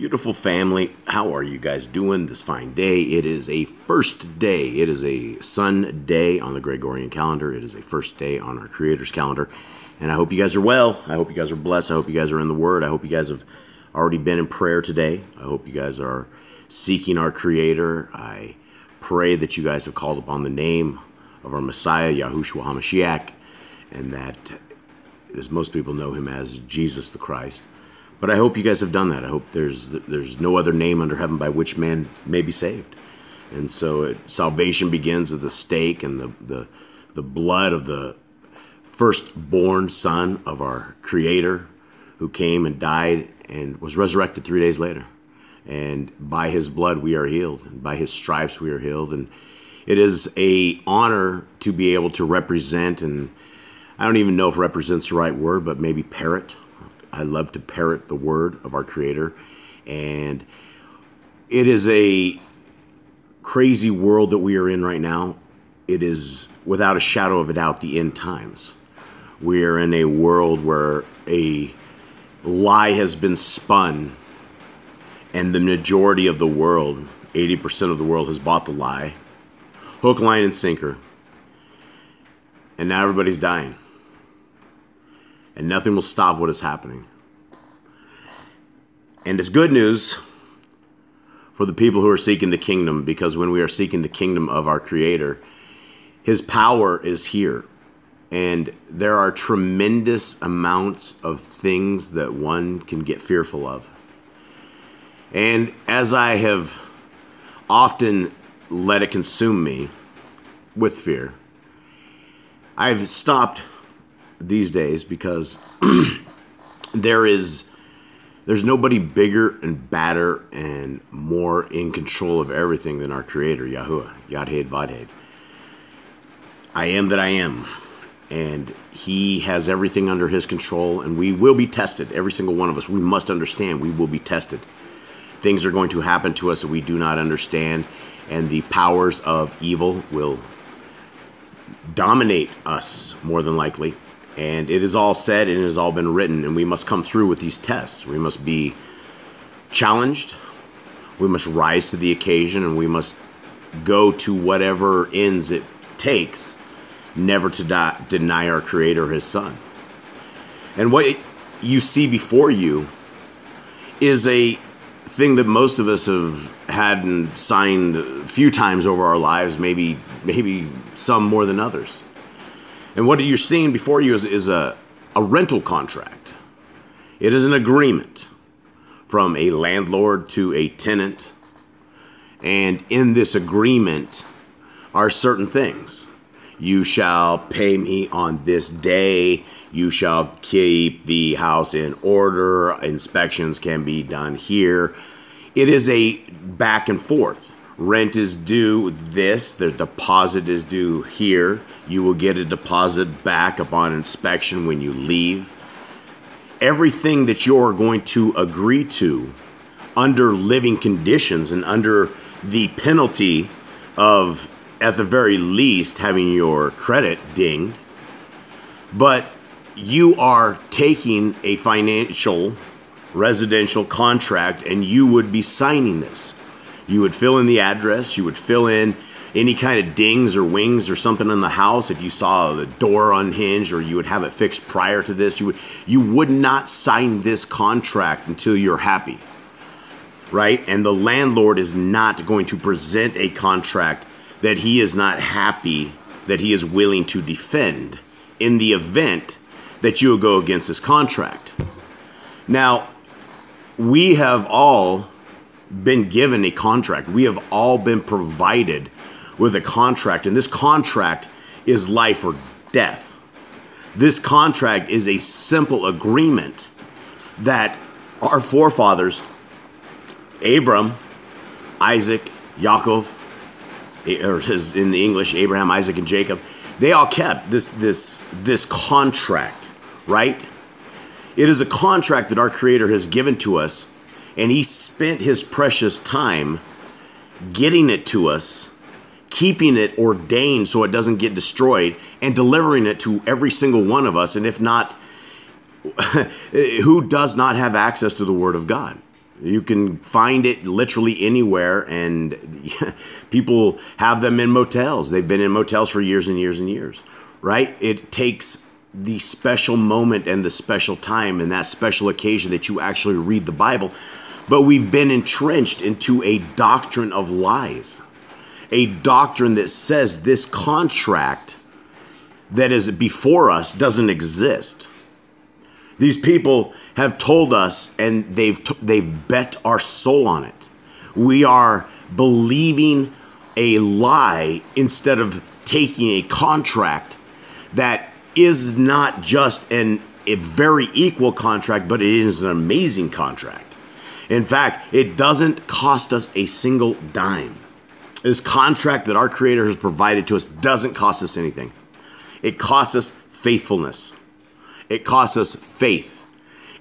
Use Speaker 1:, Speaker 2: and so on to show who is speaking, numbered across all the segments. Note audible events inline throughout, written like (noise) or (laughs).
Speaker 1: Beautiful family, how are you guys doing this fine day? It is a first day. It is a sun day on the Gregorian calendar. It is a first day on our Creator's calendar. And I hope you guys are well. I hope you guys are blessed. I hope you guys are in the Word. I hope you guys have already been in prayer today. I hope you guys are seeking our Creator. I pray that you guys have called upon the name of our Messiah, Yahushua HaMashiach, and that, as most people know him as, Jesus the Christ. But I hope you guys have done that. I hope there's there's no other name under heaven by which man may be saved. And so it, salvation begins at the stake and the, the the blood of the firstborn son of our creator who came and died and was resurrected 3 days later. And by his blood we are healed and by his stripes we are healed and it is a honor to be able to represent and I don't even know if represents the right word, but maybe parrot I love to parrot the word of our Creator. And it is a crazy world that we are in right now. It is, without a shadow of a doubt, the end times. We are in a world where a lie has been spun, and the majority of the world, 80% of the world, has bought the lie hook, line, and sinker. And now everybody's dying and nothing will stop what is happening. And it's good news for the people who are seeking the kingdom because when we are seeking the kingdom of our Creator, His power is here. And there are tremendous amounts of things that one can get fearful of. And as I have often let it consume me with fear, I've stopped these days because (clears throat) there is there's nobody bigger and badder and more in control of everything than our creator Yahuwah Yadhed Vadhed I am that I am and he has everything under his control and we will be tested every single one of us. We must understand we will be tested. Things are going to happen to us that we do not understand and the powers of evil will dominate us more than likely and it is all said and it has all been written, and we must come through with these tests. We must be challenged, we must rise to the occasion, and we must go to whatever ends it takes, never to die, deny our Creator, His Son. And what you see before you is a thing that most of us have had and signed a few times over our lives, maybe maybe some more than others. And what you're seeing before you is, is a, a rental contract. It is an agreement from a landlord to a tenant. And in this agreement are certain things. You shall pay me on this day. You shall keep the house in order. Inspections can be done here. It is a back and forth rent is due this, the deposit is due here. You will get a deposit back upon inspection when you leave. Everything that you're going to agree to under living conditions and under the penalty of, at the very least, having your credit dinged. But you are taking a financial residential contract and you would be signing this you would fill in the address, you would fill in any kind of dings or wings or something in the house. If you saw the door unhinged or you would have it fixed prior to this you would you would not sign this contract until you're happy right? And the landlord is not going to present a contract that he is not happy that he is willing to defend in the event that you go against this contract. Now we have all been given a contract. We have all been provided with a contract, and this contract is life or death. This contract is a simple agreement that our forefathers, Abram, Isaac, Yaakov, or his, in the English, Abraham, Isaac, and Jacob, they all kept this this this contract, right? It is a contract that our Creator has given to us and he spent his precious time getting it to us, keeping it ordained so it doesn't get destroyed, and delivering it to every single one of us. And if not, (laughs) who does not have access to the Word of God? You can find it literally anywhere, and (laughs) people have them in motels. They've been in motels for years and years and years, right? It takes the special moment and the special time and that special occasion that you actually read the Bible. But we've been entrenched into a doctrine of lies, a doctrine that says this contract that is before us doesn't exist. These people have told us and they've they've bet our soul on it. We are believing a lie instead of taking a contract that is not just an a very equal contract, but it is an amazing contract. In fact, it doesn't cost us a single dime. This contract that our Creator has provided to us doesn't cost us anything. It costs us faithfulness. It costs us faith.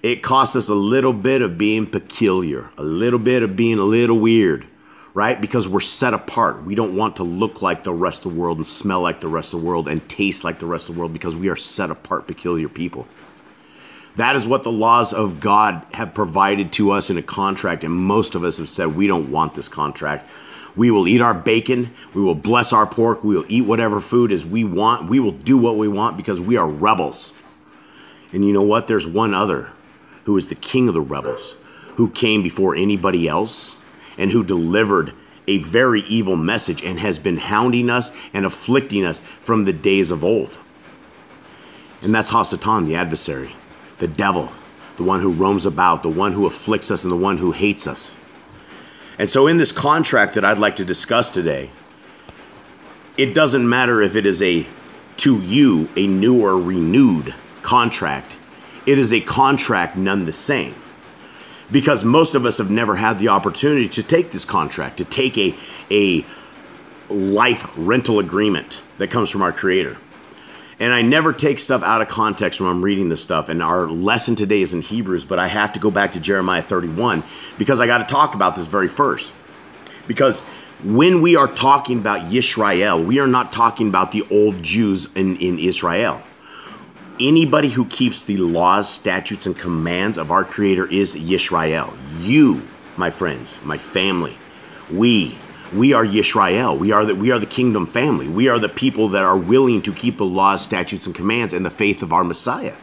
Speaker 1: It costs us a little bit of being peculiar, a little bit of being a little weird, right? Because we're set apart. We don't want to look like the rest of the world and smell like the rest of the world and taste like the rest of the world because we are set apart, peculiar people. That is what the laws of God have provided to us in a contract, and most of us have said we don't want this contract. We will eat our bacon. We will bless our pork. We will eat whatever food as we want. We will do what we want because we are rebels. And you know what? There's one other who is the king of the rebels, who came before anybody else and who delivered a very evil message and has been hounding us and afflicting us from the days of old. And that's Hasatan, the adversary, the devil, the one who roams about, the one who afflicts us, and the one who hates us. And so, in this contract that I'd like to discuss today, it doesn't matter if it is a to you a new or renewed contract. It is a contract none the same. Because most of us have never had the opportunity to take this contract, to take a, a life rental agreement that comes from our Creator. And I never take stuff out of context when I'm reading this stuff. And our lesson today is in Hebrews, but I have to go back to Jeremiah 31 because I got to talk about this very first. Because when we are talking about Yisrael, we are not talking about the old Jews in, in Israel. Anybody who keeps the laws, statutes, and commands of our Creator is Yisrael. You, my friends, my family, we we are Yisrael. We are the, we are the kingdom family. We are the people that are willing to keep the laws, statutes, and commands and the faith of our Messiah.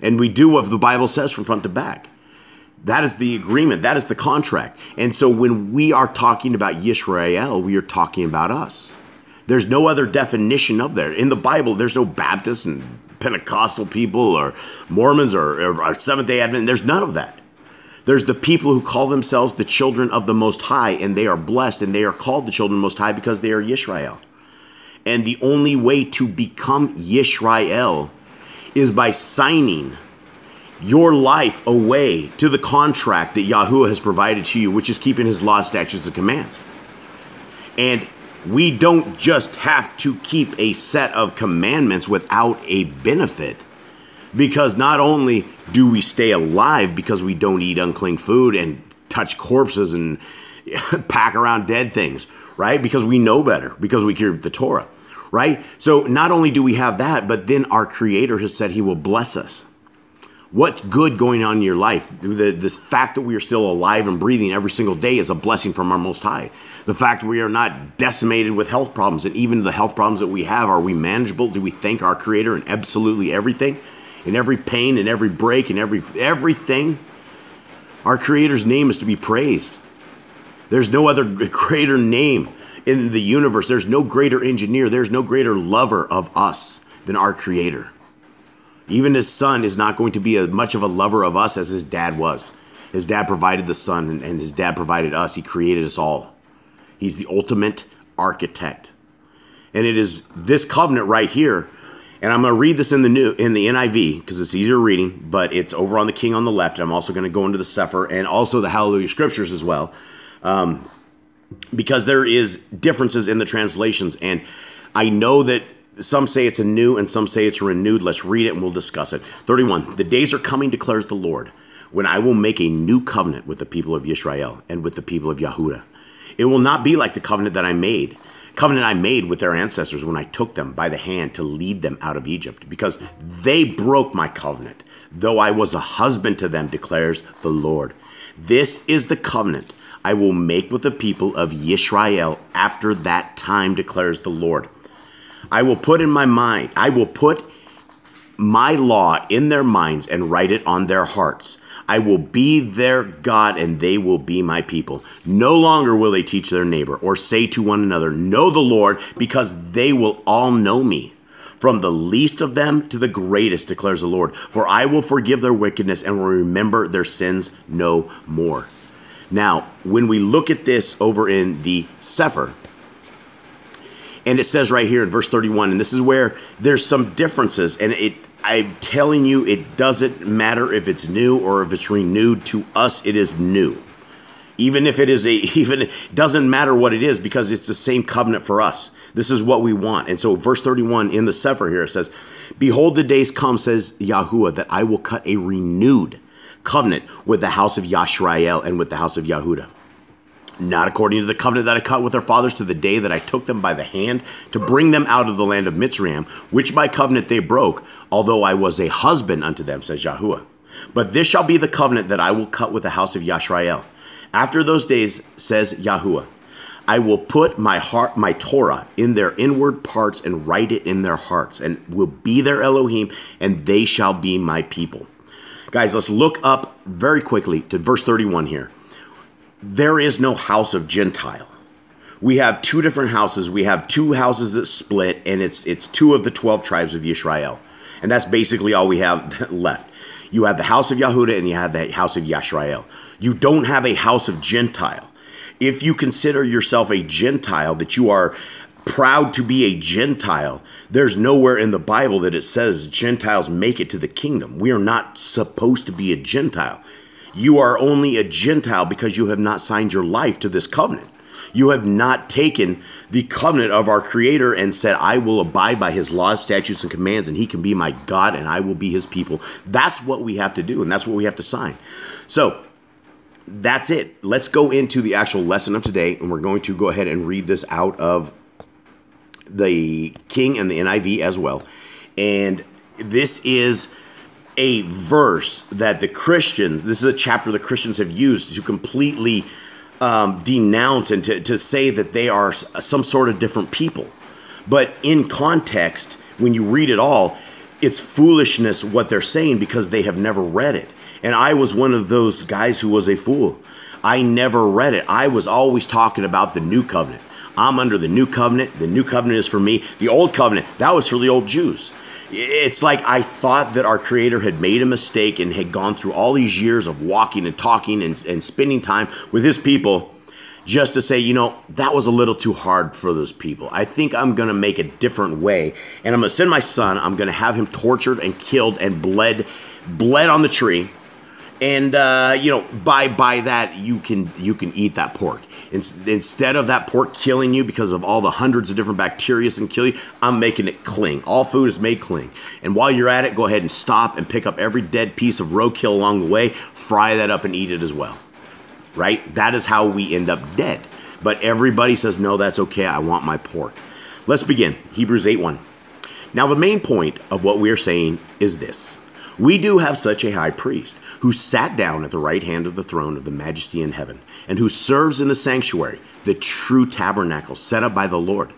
Speaker 1: And we do what the Bible says from front to back. That is the agreement. That is the contract. And so when we are talking about Yisrael, we are talking about us. There's no other definition of there. In the Bible, there's no Baptists and Pentecostal people or Mormons or, or Seventh day Advent. There's none of that. There's the people who call themselves the children of the Most High, and they are blessed, and they are called the children of the Most High because they are Yisrael. And the only way to become Yisrael is by signing your life away to the contract that Yahuwah has provided to you, which is keeping his law, statutes, and commands. And we don't just have to keep a set of commandments without a benefit because not only do we stay alive because we don't eat unclean food and touch corpses and (laughs) pack around dead things, right? Because we know better, because we keep the Torah, right? So not only do we have that, but then our Creator has said He will bless us. What's good going on in your life? The, this fact that we are still alive and breathing every single day is a blessing from our Most High. The fact we are not decimated with health problems, and even the health problems that we have, are we manageable? Do we thank our Creator in absolutely everything? In every pain and every break and every everything. Our Creator's name is to be praised. There's no other (laughs) greater name in the universe. There's no greater engineer. There's no greater lover of us than our Creator. Even his son is not going to be as much of a lover of us as his dad was. His dad provided the son, and his dad provided us. He created us all. He's the ultimate architect. And it is this covenant right here and I'm going to read this in the new in the NIV because it's easier reading, but it's over on the King on the left. I'm also going to go into the Sefer and also the Hallelujah Scriptures as well, um, because there is differences in the translations, and I know that some say it's a new and some say it's renewed. Let's read it and we'll discuss it. 31. The days are coming, declares the Lord, when I will make a new covenant with the people of Israel and with the people of Yahudah. It will not be like the covenant that I made covenant I made with their ancestors when I took them by the hand to lead them out of Egypt, because they broke my covenant, though I was a husband to them, declares the Lord. This is the covenant I will make with the people of Yisrael after that time, declares the Lord. I will put in my mind, I will put my law in their minds and write it on their hearts. I will be their God and they will be my people. No longer will they teach their neighbor or say to one another, Know the Lord, because they will all know me. From the least of them to the greatest, declares the Lord. For I will forgive their wickedness and will remember their sins no more. Now, when we look at this over in the Sefer, and it says right here in verse 31, and this is where there's some differences, and it I'm telling you, it doesn't matter if it's new or if it's renewed. To us, it is new. Even if it is a, (laughs) even it doesn't matter what it is because it's the same covenant for us. This is what we want. And so, verse 31 in the Sefer here says, Behold, the days come, says Yahuwah, that I will cut a renewed covenant with the house of Yashrael and with the house of Yahudah not according to the covenant that I cut with their fathers to the day that I took them by the hand to bring them out of the land of Mitzrayim, which by covenant they broke, although I was a husband unto them, says Yahuwah. But this shall be the covenant that I will cut with the house of Yashrael. After those days, says Yahuwah, I will put my heart, my Torah, in their inward parts and write it in their hearts, and will be their Elohim, and they shall be my people. Guys, let's look up very quickly to verse 31 here there is no house of Gentile. We have two different houses. We have two houses that split, and it's it's two of the twelve tribes of Israel, and that's basically all we have (laughs) left. You have the house of Yahudah and you have the house of Yashrael. You don't have a house of Gentile. If you consider yourself a Gentile, that you are proud to be a Gentile, there's nowhere in the Bible that it says Gentiles make it to the kingdom. We are not supposed to be a Gentile. You are only a Gentile because you have not signed your life to this covenant. You have not taken the covenant of our Creator and said, I will abide by His laws, statutes, and commands, and He can be my God, and I will be His people. That's what we have to do, and that's what we have to sign. So, that's it. Let's go into the actual lesson of today, and we're going to go ahead and read this out of the King and the NIV as well. And this is a verse that the Christians, this is a chapter the Christians have used to completely um, denounce and to, to say that they are some sort of different people. But in context, when you read it all, it's foolishness what they're saying because they have never read it. And I was one of those guys who was a fool. I never read it. I was always talking about the new covenant. I'm under the new covenant. The new covenant is for me. The old covenant, that was for the old Jews it's like I thought that our creator had made a mistake and had gone through all these years of walking and talking and, and spending time with his people just to say, you know, that was a little too hard for those people. I think I'm going to make a different way. And I'm going to send my son, I'm going to have him tortured and killed and bled, bled on the tree and uh, you know by by that you can you can eat that pork In, instead of that pork killing you because of all the hundreds of different bacteria and kill you i'm making it cling. All food is made cling. And while you're at it go ahead and stop and pick up every dead piece of roadkill along the way fry that up and eat it as well. Right? That is how we end up dead. But everybody says no that's okay. I want my pork. Let's begin. Hebrews 8 1 now the main point of what we are saying is this we do have such a high priest who sat down at the right hand of the throne of the majesty in heaven, and who serves in the sanctuary, the true tabernacle set up by the Lord,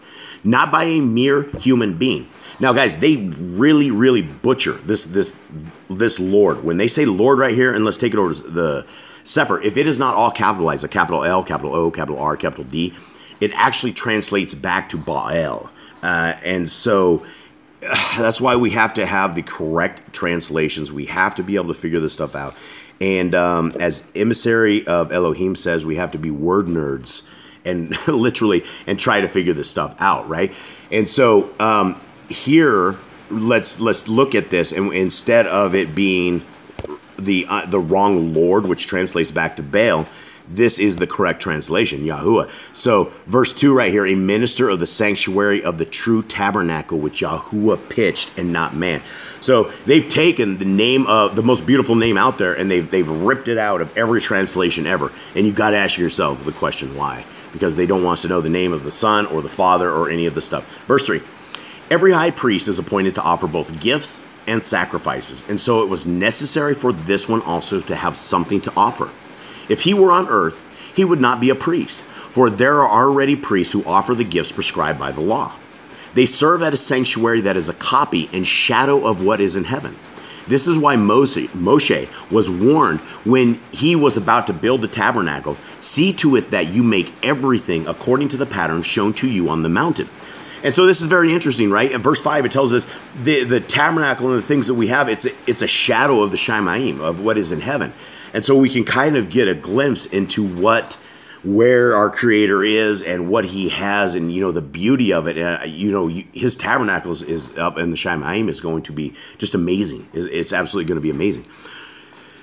Speaker 1: not by a mere human being. Now, guys, they really, really butcher this this this Lord. When they say Lord right here, and let's take it over to the Sefer, if it is not all capitalized, a capital L, capital O, capital R, capital D, it actually translates back to Baal. Uh, and so (sighs) that's why we have to have the correct translations. We have to be able to figure this stuff out. And um, as emissary of Elohim says, we have to be word nerds and (laughs) literally and try to figure this stuff out, right? And so um, here, let's let's look at this, and instead of it being the uh, the wrong Lord, which translates back to Baal, this is the correct translation, Yahuwah. So, verse 2 right here, a minister of the sanctuary of the true tabernacle which Yahuwah pitched and not man. So, they've taken the name of the most beautiful name out there and they've, they've ripped it out of every translation ever. And you've got to ask yourself the question why? Because they don't want us to know the name of the Son or the Father or any of the stuff. Verse 3 Every high priest is appointed to offer both gifts and sacrifices. And so it was necessary for this one also to have something to offer. If he were on earth, he would not be a priest, for there are already priests who offer the gifts prescribed by the law. They serve at a sanctuary that is a copy and shadow of what is in heaven. This is why Moshe was warned when he was about to build the tabernacle see to it that you make everything according to the pattern shown to you on the mountain. And so this is very interesting, right? In verse 5, it tells us the, the tabernacle and the things that we have, it's a, it's a shadow of the Shemaim, of what is in heaven. And so we can kind of get a glimpse into what where our creator is and what he has and you know the beauty of it. And uh, you know his tabernacle is up and the Shemaim is going to be just amazing. It's, it's absolutely going to be amazing.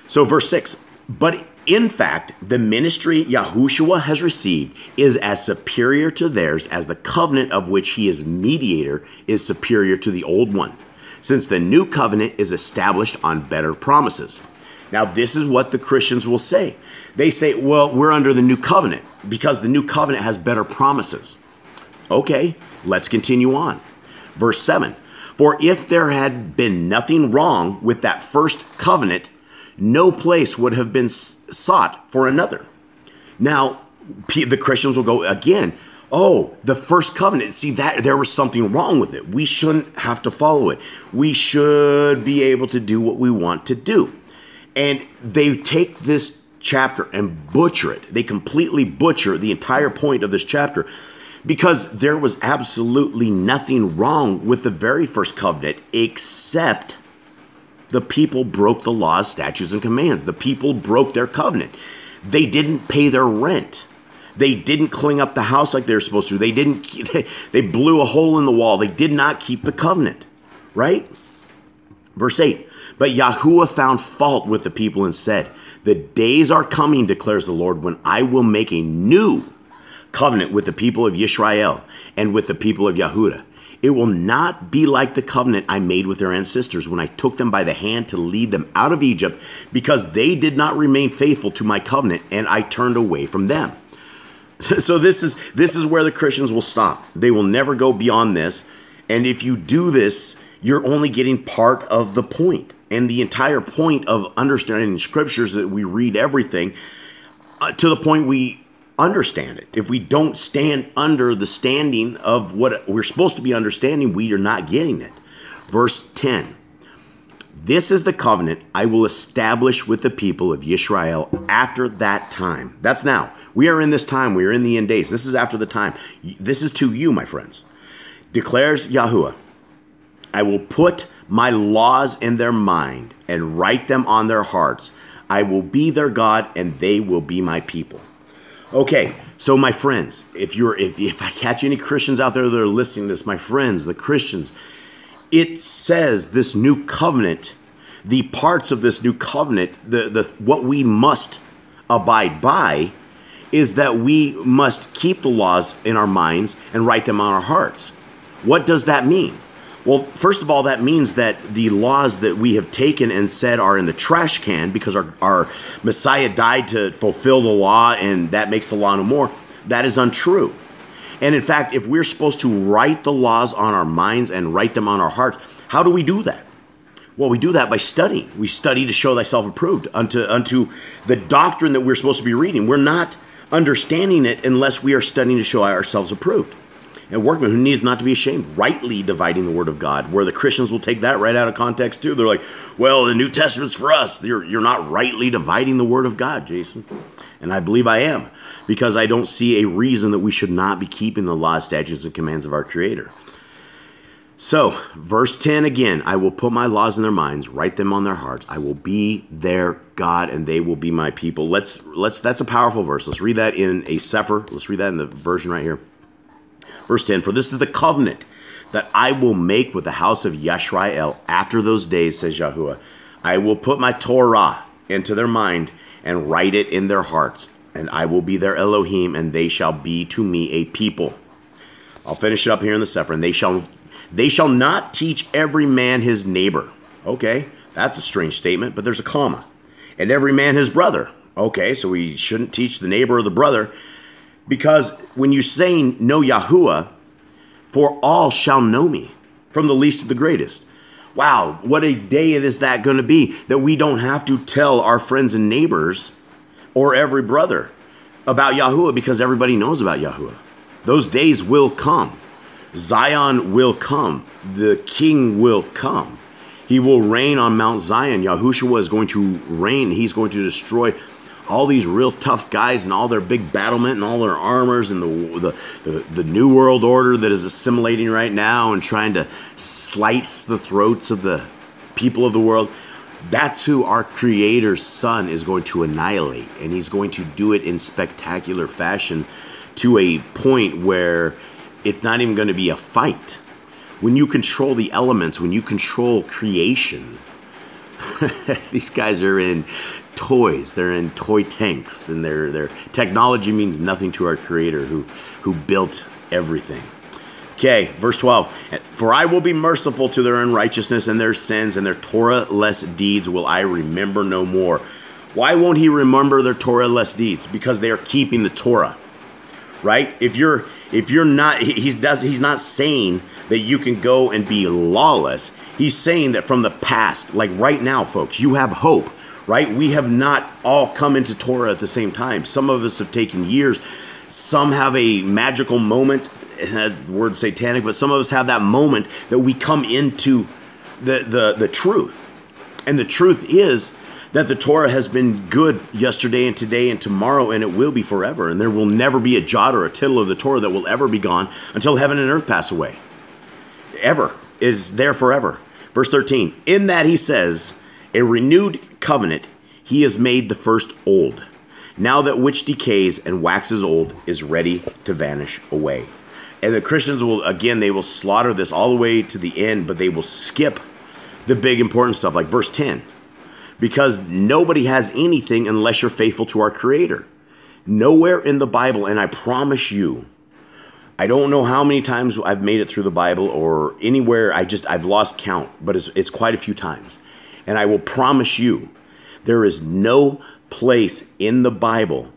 Speaker 1: So verse 6 but in fact the ministry Yahushua has received is as superior to theirs as the covenant of which he is mediator is superior to the old one since the new covenant is established on better promises now, this is what the Christians will say. They say, well, we're under the new covenant because the new covenant has better promises. Okay, let's continue on. Verse 7 For if there had been nothing wrong with that first covenant, no place would have been sought for another. Now, the Christians will go again, oh, the first covenant. See that there was something wrong with it. We shouldn't have to follow it. We should be able to do what we want to do. And they take this chapter and butcher it. They completely butcher the entire point of this chapter because there was absolutely nothing wrong with the very first covenant except the people broke the laws, statutes, and commands. The people broke their covenant. They didn't pay their rent. They didn't clean up the house like they were supposed to. They didn't. (laughs) They, blew a hole in the wall. They did not keep the covenant. Right? Verse 8 But Yahuwah found fault with the people and said, The days are coming, declares the Lord, when I will make a new covenant with the people of Israel and with the people of Yahudah. It will not be like the covenant I made with their ancestors when I took them by the hand to lead them out of Egypt, because they did not remain faithful to my covenant, and I turned away from them. (laughs) so this is this is where the Christians will stop. They will never go beyond this. And if you do this, you're only getting part of the point. And the entire point of understanding scriptures that we read everything uh, to the point we understand it. If we don't stand under the standing of what we're supposed to be understanding, we are not getting it. Verse 10 This is the covenant I will establish with the people of Israel after that time. That's now. We are in this time. We are in the end days. This is after the time. This is to you, my friends. Declares Yahuwah. I will put my laws in their mind and write them on their hearts. I will be their God and they will be my people. Okay, so my friends, if you're if, if I catch any Christians out there that are listening to this, my friends, the Christians, it says this new covenant, the parts of this new covenant, the, the what we must abide by is that we must keep the laws in our minds and write them on our hearts. What does that mean? Well, first of all, that means that the laws that we have taken and said are in the trash can because our, our Messiah died to fulfill the law and that makes the law no more, that is untrue. And in fact, if we're supposed to write the laws on our minds and write them on our hearts, how do we do that? Well, we do that by studying. We study to show thyself approved unto unto the doctrine that we're supposed to be reading. We're not understanding it unless we are studying to show ourselves approved and workman who needs not to be ashamed, rightly dividing the word of God. Where the Christians will take that right out of context too. They're like, well, the New Testament's for us. You're, you're not rightly dividing the word of God, Jason. And I believe I am, because I don't see a reason that we should not be keeping the laws, statutes, and commands of our Creator. So, verse 10 again, I will put my laws in their minds, write them on their hearts. I will be their God and they will be my people. Let's let's that's a powerful verse. Let's read that in a Sefer. Let's read that in the version right here. Verse 10 For this is the covenant that I will make with the house of Yashrael after those days, says Yahuwah. I will put my Torah into their mind and write it in their hearts, and I will be their Elohim, and they shall be to me a people. I'll finish it up here in the Sefer. And they shall they shall not teach every man his neighbor. Okay, that's a strange statement, but there's a comma. And every man his brother. Okay, so we shouldn't teach the neighbor or the brother. Because when you're saying know Yahuwah, for all shall know me, from the least to the greatest. Wow, what a day is that going to be that we don't have to tell our friends and neighbors or every brother about Yahuwah because everybody knows about Yahuwah. Those days will come. Zion will come. The king will come. He will reign on Mount Zion. Yahushua is going to reign. He's going to destroy all these real tough guys and all their big battlement and all their armors and the, the, the, the, new world order that is assimilating right now and trying to slice the throats of the people of the world. That's who our Creator's Son is going to annihilate. And he's going to do it in spectacular fashion to a point where it's not even going to be a fight. When you control the elements, when you control creation, (laughs) these guys are in toys. They're in toy tanks, and their their technology means nothing to our Creator, who who built everything. Okay, verse 12. For I will be merciful to their unrighteousness and their sins, and their Torah less deeds will I remember no more. Why won't he remember their Torah less deeds? Because they are keeping the Torah. Right? If you're if you're not he's does he's not saying that you can go and be lawless. He's saying that from the past, like right now, folks, you have hope right? We have not all come into Torah at the same time. Some of us have taken years. Some have a magical moment, that word satanic, but some of us have that moment that we come into the, the, the truth. And the truth is that the Torah has been good yesterday and today and tomorrow, and it will be forever. And there will never be a jot or a tittle of the Torah that will ever be gone until heaven and earth pass away. Ever. It is there forever. Verse 13, in that he says, a renewed covenant, he has made the first old. Now that which decays and waxes old is ready to vanish away. And the Christians will, again, they will slaughter this all the way to the end, but they will skip the big important stuff, like verse 10. Because nobody has anything unless you're faithful to our Creator. Nowhere in the Bible, and I promise you, I don't know how many times I've made it through the Bible or anywhere. I just, I've lost count, but it's, it's quite a few times. And I will promise you, there is no place in the Bible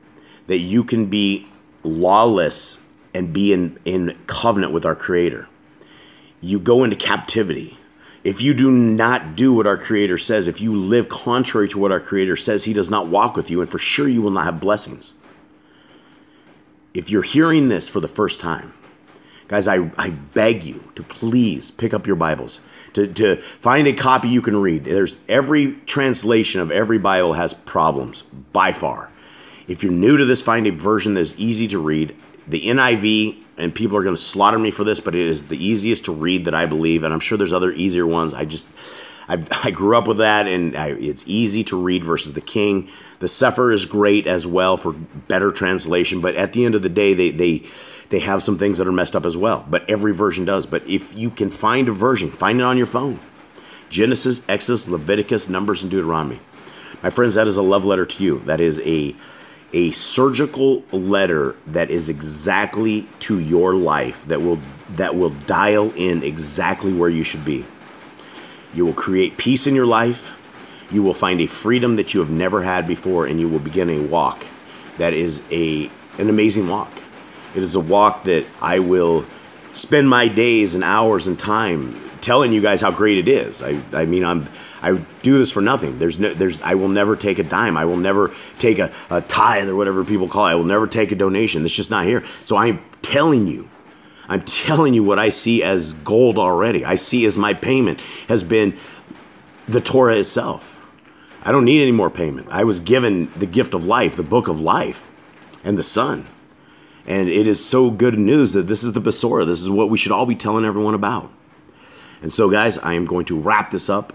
Speaker 1: that you can be lawless and be in, in covenant with our Creator. You go into captivity. If you do not do what our Creator says, if you live contrary to what our Creator says, He does not walk with you, and for sure you will not have blessings. If you're hearing this for the first time, guys, I, I beg you to please pick up your Bibles to, to find a copy you can read. There's every translation of every Bible has problems by far. If you're new to this, find a version that's easy to read. The NIV, and people are going to slaughter me for this, but it is the easiest to read that I believe, and I'm sure there's other easier ones. I just I, (laughs) I grew up with that, and I, it's easy to read versus the King. The Sefer is great as well for better translation, but at the end of the day, they they they have some things that are messed up as well. But every version does. But if you can find a version, find it on your phone. Genesis, Exodus, Leviticus, Numbers, and Deuteronomy. My friends, that is a love letter to you. That is a a surgical letter that is exactly to your life that will that will dial in exactly where you should be. You will create peace in your life. You will find a freedom that you have never had before, and you will begin a walk that is a an amazing walk. It is a walk that I will spend my days and hours and time telling you guys how great it is. I, I mean, I'm I do this for nothing. There's no, there's, I will never take a dime. I will never take a, a tithe or whatever people call it. I will never take a donation. It's just not here. So I'm telling you, I'm telling you what I see as gold already. I see as my payment has been the Torah itself. I don't need any more payment. I was given the gift of life, the book of life, and the Son. And it is so good news that this is the Besorah. This is what we should all be telling everyone about. And so, guys, I am going to wrap this up.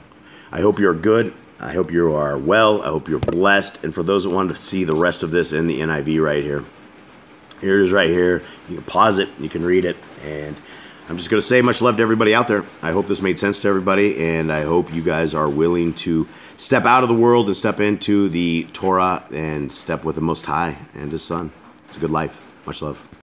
Speaker 1: I hope you're good. I hope you are well. I hope you're blessed. And for those that want to see the rest of this in the NIV right here, here it is right here. You can pause it, you can read it, and I'm just going to say much love to everybody out there. I hope this made sense to everybody, and I hope you guys are willing to step out of the world and step into the Torah and step with the Most High and His Son. It's a good life. Much love.